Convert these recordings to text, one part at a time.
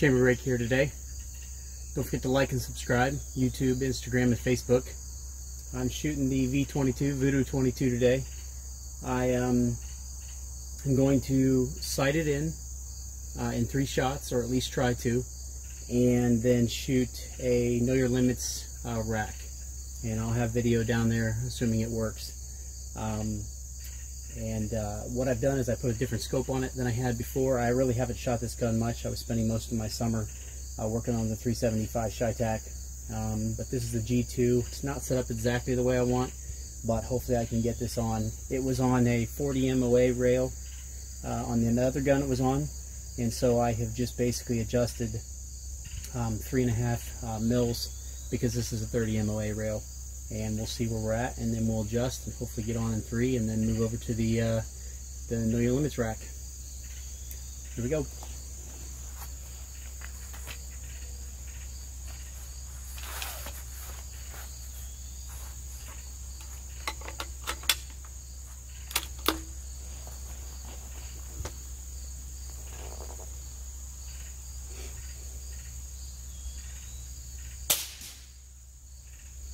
Chamber Brake here today. Don't forget to like and subscribe, YouTube, Instagram, and Facebook. I'm shooting the V22, Vudoo 22 today. I um, am going to sight it in uh, in three shots, or at least try to, and then shoot a Know Your Limits uh, rack. And I'll have video down there, assuming it works. Um, and uh, what I've done is I put a different scope on it than I had before. I really haven't shot this gun much. I was spending most of my summer uh, working on the 375 CheyTac. Um, but this is the G2. It's not set up exactly the way I want, but hopefully I can get this on. It was on a 40 MOA rail uh, on the other gun it was on, and so I have just basically adjusted um, three and a half uh, mils because this is a 30 MOA rail and we'll see where we're at and then we'll adjust and hopefully get on in three and then move over to the uh, the know your limits rack. Here we go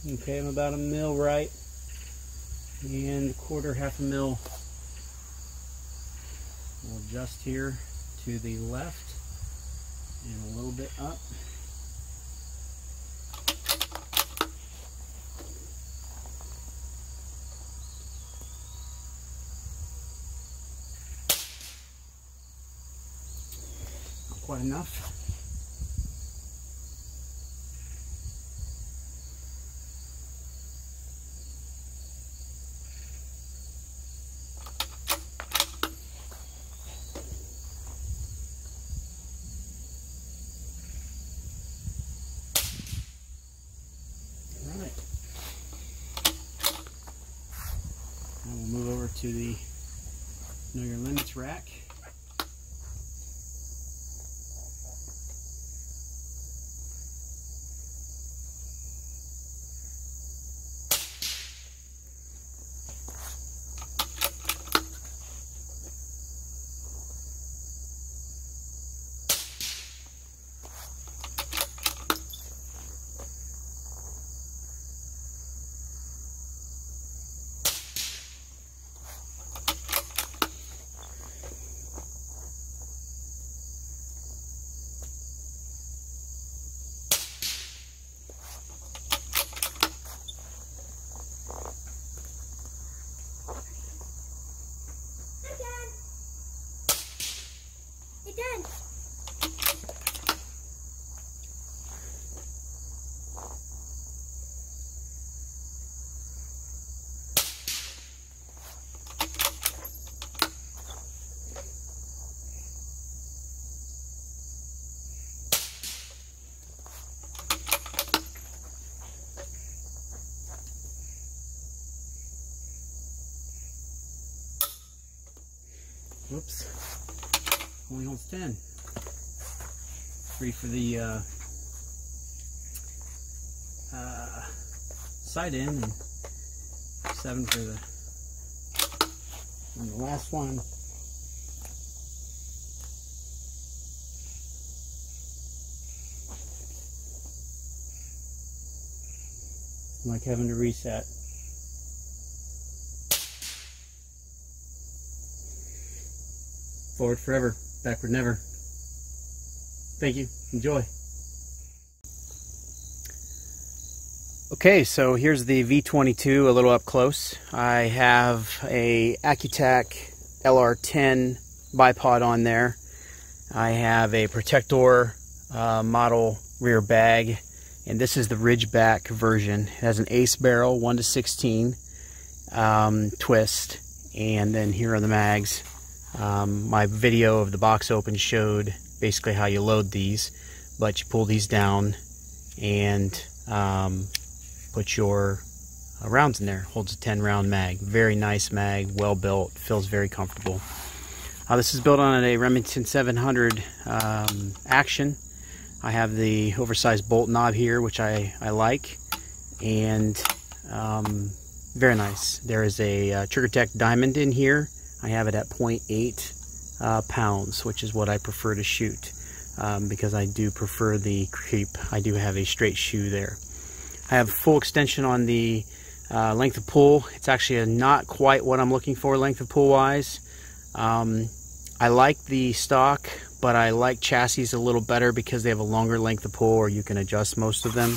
Okay, I'm about a mil right and quarter, half a mil. We'll adjust here to the left and a little bit up. Not quite enough. To the Know Your Limits rack. Whoops. Only holds 10. Three for the uh, uh, sight in and seven for the, and the last one. like having to reset. Forward forever, backward never. Thank you. Enjoy. Okay, so here's the V22 a little up close. I have a Accutac LR10 bipod on there. I have a Protektor uh, model rear bag, and this is the Ridgeback version. It has an ace barrel, 1 to 16 um, twist, and then here are the mags. Um, my video of the box open showed basically how you load these, but you pull these down and um, put your uh, rounds in there. Holds a 10 round mag. Very nice mag, well built, feels very comfortable. Uh, this is built on a Remington 700 um, Action. I have the oversized bolt knob here, which I, I like, and um, very nice. There is a uh, TriggerTech Diamond in here I have it at 0.8 uh, pounds, which is what I prefer to shoot. um, because I do prefer the creep. I do have a straight shoe there. I have full extension on the uh, length of pull. It's actually not quite what I'm looking for length of pull wise. Um, I like the stock, but I like chassis a little better because they have a longer length of pull or you can adjust most of them.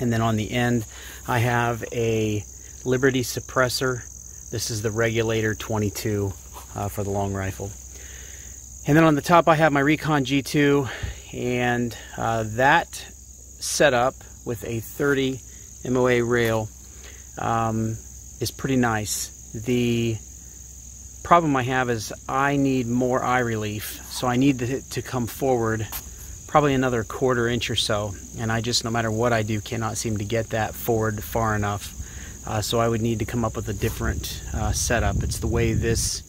And then on the end, I have a Liberty suppressor. This is the Regulator 22 uh, for the long rifle. And then on the top, I have my Recon G2, and uh, that setup with a 30 MOA rail um, is pretty nice. The problem I have is I need more eye relief, so I need to, to come forward probably another quarter inch or so, and I just, no matter what I do, cannot seem to get that forward far enough. Uh, so I would need to come up with a different uh, setup. It's the way this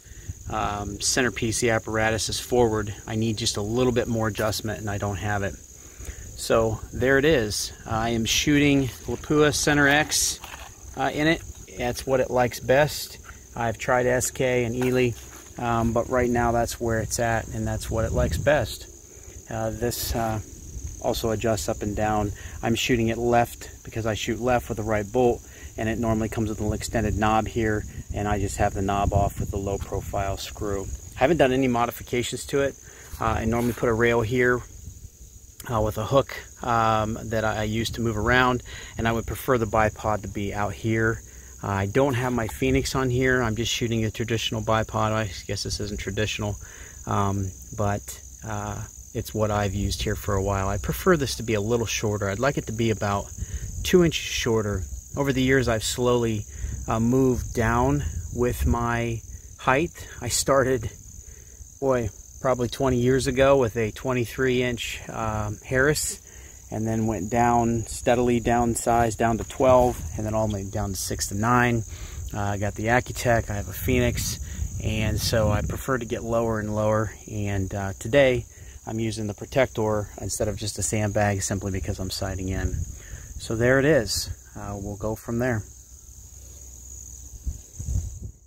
um, centerpiece, the apparatus is forward. I need just a little bit more adjustment and I don't have it. So there it is. I am shooting Lapua Center X uh, in it. That's what it likes best. I've tried SK and Eley, um, but right now that's where it's at and that's what it likes best. Uh, this uh, also adjusts up and down. I'm shooting it left because I shoot left with the right bolt and it normally comes with an extended knob here and I just have the knob off with the low profile screw. I haven't done any modifications to it. Uh, I normally put a rail here uh, with a hook um, that I use to move around and I would prefer the bipod to be out here. Uh, I don't have my Phoenix on here. I'm just shooting a traditional bipod. I guess this isn't traditional, um, but uh, it's what I've used here for a while. I prefer this to be a little shorter. I'd like it to be about two inches shorter over the years I've slowly uh, moved down with my height. I started, boy, probably 20 years ago with a 23 inch um, Harris and then went down steadily downsized down to 12 and then all the way down to 6 to 9. Uh, I got the Accutac, I have a Phoenix, and so I prefer to get lower and lower. And uh, today I'm using the Protektor instead of just a sandbag simply because I'm sighting in. So there it is uh, we'll go from there.